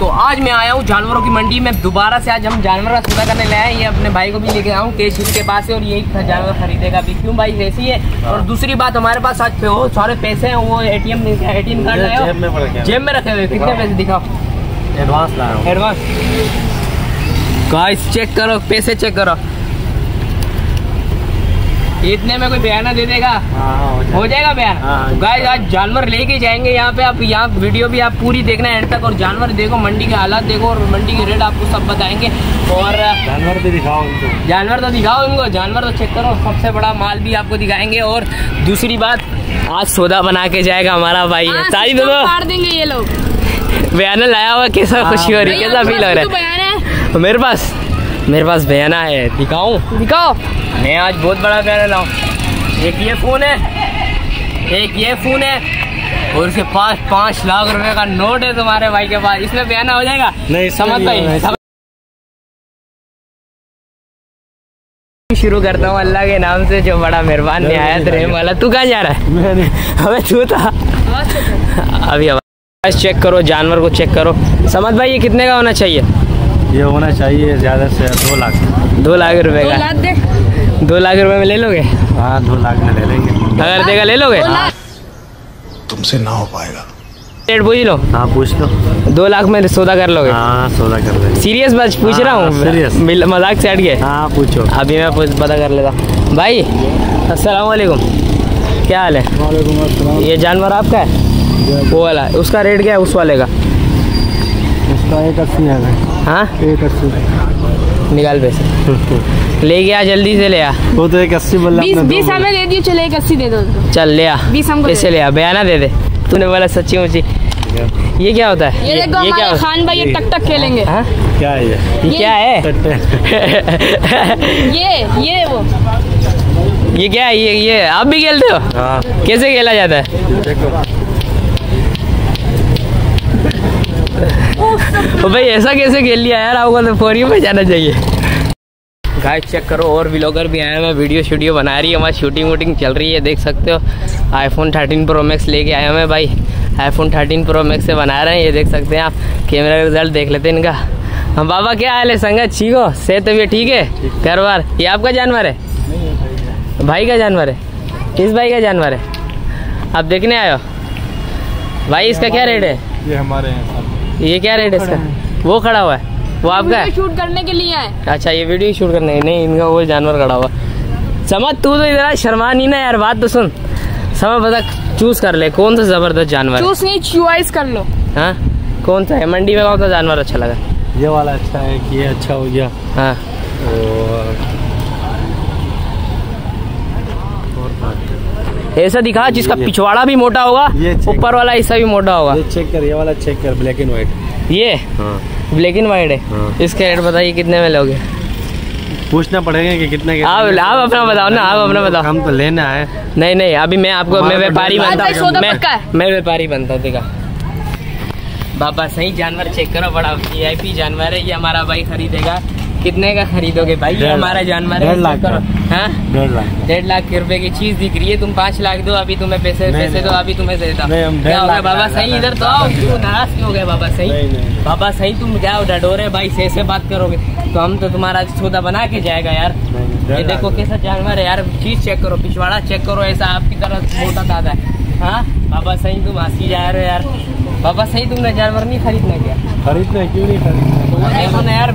तो आज मैं आया हूँ जानवरों की मंडी में। दोबारा से आज हम जानवर का सौदा करने लाए हैं। ये अपने भाई को भी लेके आऊँ केश के पास है और यही था जानवर खरीदेगा भी। क्यों भाई ऐसी है? और दूसरी बात हमारे पास आज पे वो सारे पैसे हैं वो एटीएम एटीएम कार्ड ए जेब में कार्ड हो जेब में रखे हुए कितने पैसे दिखाओ? एडवांस एडवांस गाइस चेक करो पैसे चेक करो। इतने में कोई बयाना दे देगा? हाँ हाँ, हो जाएगा। बयान? हाँ। गाइस आज जानवर लेके जाएँगे यहाँ पे। आप यहाँ वीडियो भी आप पूरी देखना है एंड तक और जानवर देखो मंडी के हालात देखो और मंडी के रेट आपको सब बताएँगे। और जानवर भी दिखाओ उनको। जानवर तो दिखाओ इनको जानवर तो चेक करो सबसे बड़ा माल भी आपको दिखाएँगे। और दूसरी बात आज सौदा बना के जाएगा हमारा भाई। सिस्टम दो देंगे ये लोग। बयाना लाया हुआ कैसा खुशी हो रही है कैसा फील हो रहा तो बयान है। मेरे पास मेरे पास बयाना है। दिखाऊँ? दिखाओ। मैं आज बहुत बड़ा बयाना लाऊं एक ये फ़ोन है एक ये फ़ोन है और उसके पास पाँच लाख रुपए का नोट है तुम्हारे भाई के पास। इसमें बयाना हो जाएगा? नहीं, समझ नहीं भाई शुरू करता हूँ अल्लाह के नाम से जो बड़ा मेहरबान निहायत रहम वाला। तू कहाँ जा रहा है? मैं नहीं। हमें तू था। अभी आवाज़ चेक करो जानवर को चेक करो। समझ भाई ये कितने का होना चाहिए? ये होना चाहिए ज़्यादा से दो लाख। दो लाख रुपए का। दो लाख रुपए में ले लोगे? हाँ दो लाख में ले लेंगे। अगर देगा ले लोगे? तुमसे ना हो पाएगा। रेट पूछ लो। हाँ पूछ लो। दो लाख में सौदा कर लोगे? हाँ सौदा कर लेंगे। सीरियस बात पूछ रहा हाँ, हूँ serious। मज़ाक से हट गए। हाँ पूछो। अभी मैं पूछ- पता कर लेता भाई अस्सलाम वालेकुम क्या हाल है? ये जानवर आपका है? वो वाला उसका रेट क्या है? उस वाले का? उसका एक अस्सी है। हाँ? एक अस्सी निकाल पैसे। ले गया जल्दी से ले आ। वो तो एक अस्सी बोला बीस बीस हमें दे दियो चले एक अस्सी दे दो चल ले आ। बीस हमको पैसे ले आ बयाना दे दे। तूने बोला सच्ची मुच्ची ये क्या होता है? ये देखो ये क्या होता खान भाई ये टक टक खेलेंगे। हाँ? क्या है ये? ये ये- क्या है? ये ये वो। ये क्या है? ये ये आप भी खेलते हो? हाँ। कैसे खेला जाता है? तो भाई ऐसा कैसे खेल लिया यार? आपको तो फोरियो में जाना चाहिए। गाइस चेक करो, और व्लॉगर भी आए हैं। वीडियो शूडियो बना रही है, हमारी शूटिंग वूटिंग चल रही है, देख सकते हो। आईफोन 13 प्रो मैक्स लेके आया हैं भाई। आईफोन 13 प्रो मैक्स से बना रहे हैं, ये देख सकते हैं आप। कैमरा का रिज़ल्ट देख लेते हैं इनका। हम बाबा, क्या हाल है संगत? ठीक हो? सेहत तबीयत ठीक है? घर बार ये आपका जानवर है? भाई का जानवर है? किस भाई का जानवर है? आप देखने आयो भाई, इसका क्या रेट है? ये हमारे हैं ये क्या रेट है इसका? वो खड़ा हुआ है? वो आपका शूट करने के लिए आए अच्छा ये वीडियो शूट करने नहीं इनका वो जानवर खड़ा हुआ। समझ तू तो इधर शर्मा नहीं ना यार बात तो सुन। समझ बता चूज़ कर ले कौन सा ज़बरदस्त जानवर है? चूज़ नहीं चॉइस कर लो। हाँ? कौन सा है? मंडी में कौन सा जानवर अच्छा लगा? ये वाला अच्छा है कि ये अच्छा हो गया। हाँ। और ऐसा दिखा जिसका पिछवाड़ा भी मोटा होगा ऊपर वाला हिस्सा भी मोटा होगा। ये चेक कर ये वाला चेक कर ब्लैक एंड व्हाइट ये? हाँ। ब्लैक एंड व्हाइट है। हाँ। इसका रेट बताइए कितने में लोगे? पूछना पड़ेगा कि कितने के आप आप अपना बताओ ना आप अपना बताओ। हम तो लेना है नहीं नहीं अभी मैं आपको मैं तो व्यापारी बनता हूँ। मैं मैं व्यापारी बनता हूँ देखा। बाबा सही जानवर चेक करो बड़ा वीआईपी जानवर है ये हमारा भाई खरीदेगा। कितने का खरीदोगे भाई? ये हमारा जानवर है डेढ़ लाख का। हाँ? डेढ़ लाख। डेढ़ लाख रुपए की चीज़ दिख रही है तुम पाँच लाख दो अभी तुम्हें पैसे पैसे दो अभी तुम्हें देता क्या हो बाबा सही? इधर तो आओ क्यों नाराज़ क्यों हो गए बाबा सही? नहीं, नहीं। बाबा सही तुम क्या हो डडोरे भाई? से से बात करोगे। तो हम तो तुम्हारा सौदा बना के जाएगा यार। ये देखो कैसा जानवर है यार चीज़ चेक करो पिछवाड़ा चेक करो ऐसा आपकी तरह मोटा दादा है। हाँ? बाबा सही तुम हँसी जा रहे हो यार। बाबा सही तुमने जानवर नहीं खरीदना क्या खरीदना क्यों नहीं खरीदना यार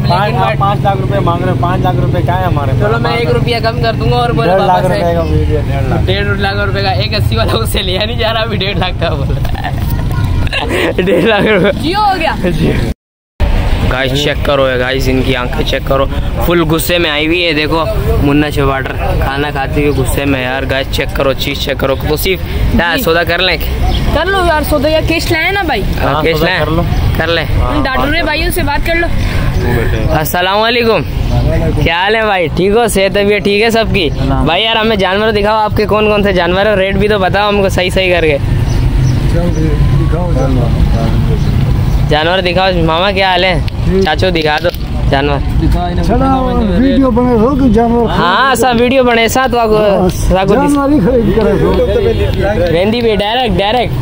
पाँच लाख रुपए मांग रहे हो पाँच लाख रुपए क्या है हमारे चलो मैं एक रुपया कम कर दूँगा और बोले डेढ़ लाख रुपए का डेढ़ लाख डेढ़ लाख रुपए का एक अस्सी वाला उससे लिया नहीं जा रहा अभी डेढ़ लाख का बोल रहा है डेढ़ लाख रुपए जियो हो गया गाइस चेक करो गाइस इनकी आँखें चेक करो। फुल गुस्से में आई हुई है देखो मुन्ना चौबाटर खाना खाती हुई गुस्से में यार गाइस चेक करो चीज़ चेक करो। तो सिर्फ़ क्या सौदा कर लें? कर लो यार सौदा यार कैश लाए ना भाई? हाँ, कैश सौदा लें कर लो। कर ले? डाटू रे भाइयों से बात कर लो। अस्सलाम वालेकुम। क्या हाल है भाई? ठीक हो? सेहत तबीयत ठीक है सबकी? भाई यार हमें जानवर दिखाओ आपके कौन कौन से जानवर है? रेट भी तो बताओ हमको सही सही करके। जानवर दिखाओ मामा क्या हाल है? चाचो दिखा दो जानवर। वीडियो बने हो कि जानवर हाँ सब वीडियो बने सा तो आपको जानवर ही खरीद करे हो वेंदी पे डायरेक्ट डायरेक्ट।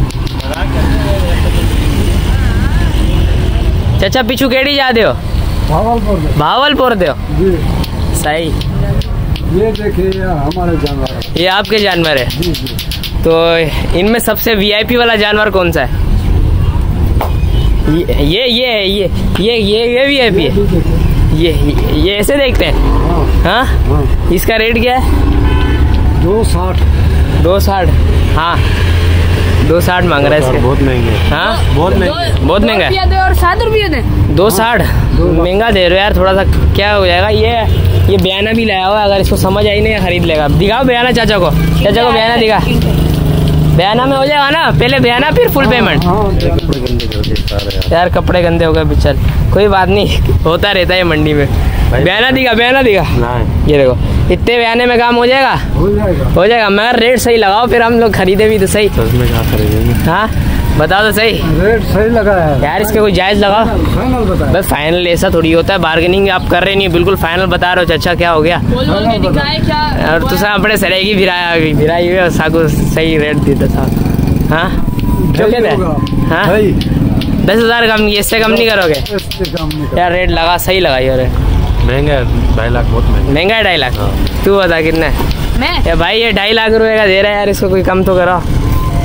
चाचा पिछू केड़ी जा दो भावलपुर भावलपुर दो। सही। ये देखिए हमारे जानवर। ये आपके जानवर है। जी जी। तो इनमें सबसे वीआईपी वाला जानवर कौन सा है? ये ये ये ये ये ये ये वीआईपी है ये देखिए ये ये ऐसे देखते हैं। हाँ? हाँ हाँ इसका रेट क्या है? दो साठ। दो साठ। हाँ। दो साठ मांग रहा है इसके। बहुत महँगे। हाँ? बहुत महँगे। दो- बहुत महँगा है। दे और सात रुपये दे। दो साठ? महँगा दे रहे हो यार थोड़ा सा क्या हो जाएगा? ये ये बयाना भी लाया हुआ है अगर इसको समझ आई नहीं खरीद लेगा। दिखाओ बयाना चाचा को। चाचा को बयाना दिखा। बयाना में हो जाएगा ना? पहले बयाना फिर फुल पेमेंट हाँ दे सारे यार यार कपड़े गंदे हो गए बिचल कोई बात नहीं होता रहता है मंडी में। बयाना दिखा बयाना दिखा। ये देखो इतने बयाने में काम हो जाएगा? हो जाएगा। हो जाएगा मगर रेट सही लगाओ फिर हम लोग खरीदे भी तो सही। हाँ? बताओ दो सही। रेट सही लगा है। यार इसके कोई जायज़ लगा? फाइनल बताया। बस फाइनल ऐसा थोड़ी होता है बार्गेनिंग आप कर रहे नहीं बिल्कुल फाइनल बता रहे हो चाचा क्या हो गया? बोल बोल के दिखाए क्या और तुसा अपने सरेगी भिराया भिराई हुई और साको सही रेट देता था। हाँ? क्यों कहते हैं? हाँ? दस हज़ार कम इससे कम नहीं करोगे? इससे काम नहीं कर यार रेट लगा सही लगाई अरे महँगा है ढाई लाख बहुत महँगा महँगा है ढाई लाख? तू बता कितना है? मैं? या भाई ये ढाई लाख रुपए का दे रहा है यार इसको कोई कम तो करो।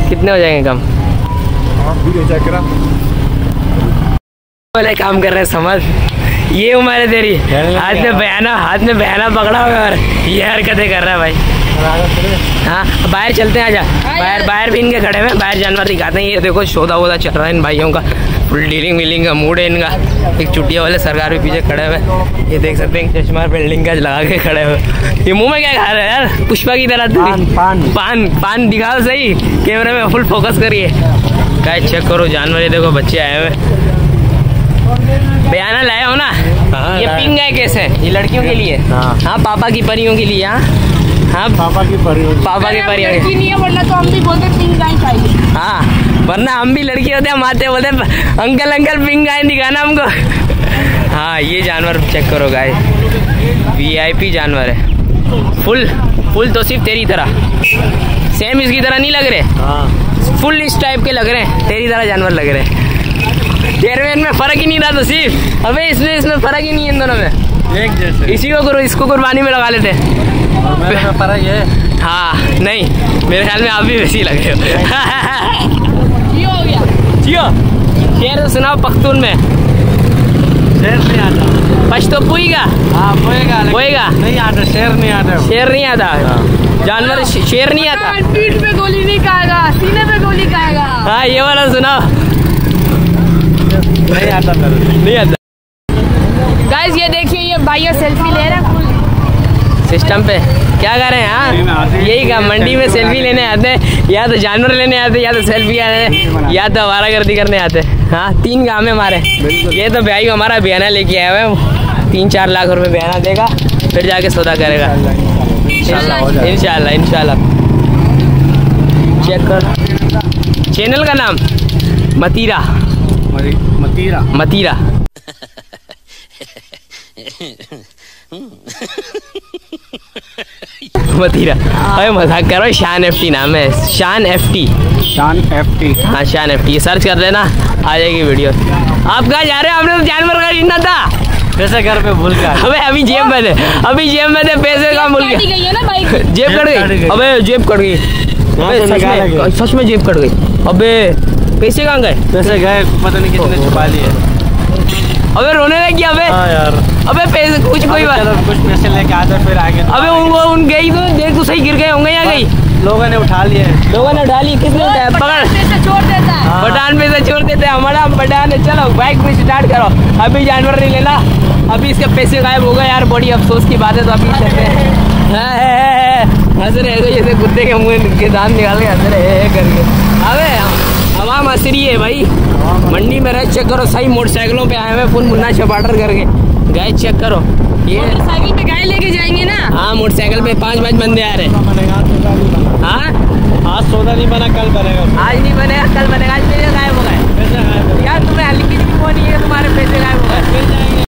कितने हो जाएँगे कम? वाले काम कर रहे हैं समझ। ये उम्र है तेरी। हाथ में बयाना हाथ में बयाना पकड़ा हुआ और ये हरकतें कर रहा है भाई। हाँ बाहर चलते हैं आजा। बाहर। बाहर भी इनके खड़े हुए हैं। बाहर जानवर दिखाते हैं। ये देखो सौदा वोदा चल रहा है इन भाइयों का। फुल डीलिंग वीलिंग का मूड है इनका। एक चुटिया वाले सरकार भी पीछे खड़े हुए। ये देख सकते हैं चश्मा बिल्डिंग का लगा के खड़े हुए। ये मुँह में क्या खा रहे हैं यार? पुष्पा की तरह पान, पान। पान पान दिखाओ सही। कैमरे में फुल फोकस करिए। क्या चेक करो जानवर ये देखो बच्चे आए हुए। बयाना लाया हो ना? हाँ, ये पिंग है कैसे ये लड़कियों के लिए। हाँ। हाँ पापा की परियों के लिए हाँ। हाँ पापा की परियोजना पापा की लड़की के नहीं है वरना तो हम भी बोलते तीन गाय चाहिए हाँ वरना हम भी लड़की होते हम आते बोलते अंकल अंकल पिंग गाय दिखाना हमको। हाँ ये जानवर चेक करो गाय वीआईपी जानवर है। फुल फुल तो सिर्फ़ तेरी तरह। सेम इसकी तरह नहीं लग रहे। हाँ। फुल इस टाइप के लग रहे हैं। तेरी तरह जानवर लग रहे हैं। तेरे में इनमें फ़र्क ही नहीं रहा तो सिर्फ़। अबे इसमें इसमें फ़र्क ही नहीं है इन दोनों में। एक जैसे। इसी को करो इसको कुर्बानी में लगा लेते हैं। है हाँ। नहीं मेरे ख्याल में आप भी वैसे ही लगे हो। ये हो गया। जियो? शेर तो सुनाओ पख्तून में। शेर नहीं आता। पश्तो का हाँ लेकिन बोएगा। नहीं आता शेर नहीं आता। शेर नहीं आता। जानवर शेर नहीं आता। हाँ, पीठ पे गोली नहीं खाएगा सीने पे गोली खाएगा। हाँ ये वाला सुनाओ। नहीं आता नहीं आता। गाइस ये देखिए ये भैया सेल्फी ले रहे हैं। सिस्टम पे। क्या कर रहे हैं हाँ? यही काम मंडी में सेल्फी लेने आते हैं या तो जानवर लेने आते हैं या तो सेल्फी आने या तो हमारा गर्दी करने आते हैं। हाँ तीन काम है हमारे। ये तो भाई हमारा बयाना लेके आया हुआ है तीन चार लाख रुपए बयाना देगा फिर जाके सौदा करेगा। इंशाल्लाह इंशाल्लाह चेक कर। चैनल का नाम मतीरा। मतीरा। मतीरा। मतीरा अरे मज़ाक करो शान एफ़ टी नाम है। Shan F T. Shan F T. हाँ शान एफ़ टी। सर्च कर लेना आ जाएगी वीडियो। आप कहाँ जा रहे हो? आपने तो जानवर खरीदना था। वैसे घर पे भूल गया। अबे अभी जेब में थे अभी जेब में थे पैसे का मूल काटी गई है ना बाइक जेब कट गई। अबे जेब कट गई। सच में गया। जेब कट गई। अबे पैसे कहाँ गए? वैसे गए पता नहीं कितने छुपा लिए। अबे रोने लगी अबे। हाँ यार। अबे पैसे कुछ कोई बात कुछ पैसे लेके आते फिर आगे। अबे उनको उन गई तो देख तो सही गिर गए होंगे या गई लोगों ने उठा लिए। लोगों ने उठा ली किसने उठाया? पकड़। पैसे छोड़ देता है। हाँ। पठान पे से छोड़ देते हैं हमारा पठान है। चलो बाइक में स्टार्ट करो। अभी जानवर नहीं लेना। अभी इसके पैसे गायब हो गए यार बड़ी अफसोस की बात है तो अभी चलते हैं। हाँ, हंस रहे जैसे कुत्ते के मुँह के दांत निकाल के हंस रहे हैं करके अबे हवा मसरी है भाई। मंडी में रह चेक करो सही मोटरसाइकिलों पे आए हुए फुल मुन्ना चपाटर करके। गए चेक करो। ये मोटरसाइकिल पे गाय लेके जाएँगे ना? हाँ मोटरसाइकिल पे पाँच पाँच बंदे आ रहे हैं। हाँ? आज सौदा नहीं बना कल बनेगा। आज नहीं बनेगा कल बनेगा आज मेरे गायब हो गए। पैसे गायब हो गए। यार तुम्हें हल्की की वो नहीं है तुम्हारे पैसे गायब हो गए।